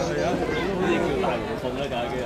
系啊。好似叫大胡同啦搞系叫